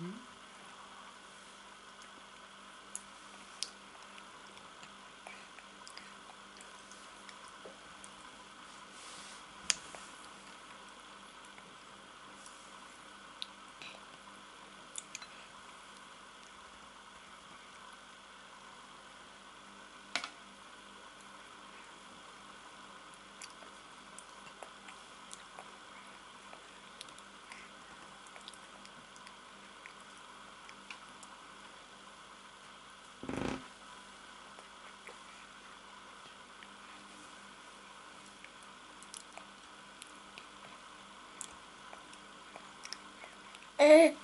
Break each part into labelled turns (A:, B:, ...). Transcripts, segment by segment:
A: Mm-hmm. えん。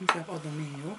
A: Myself other menu.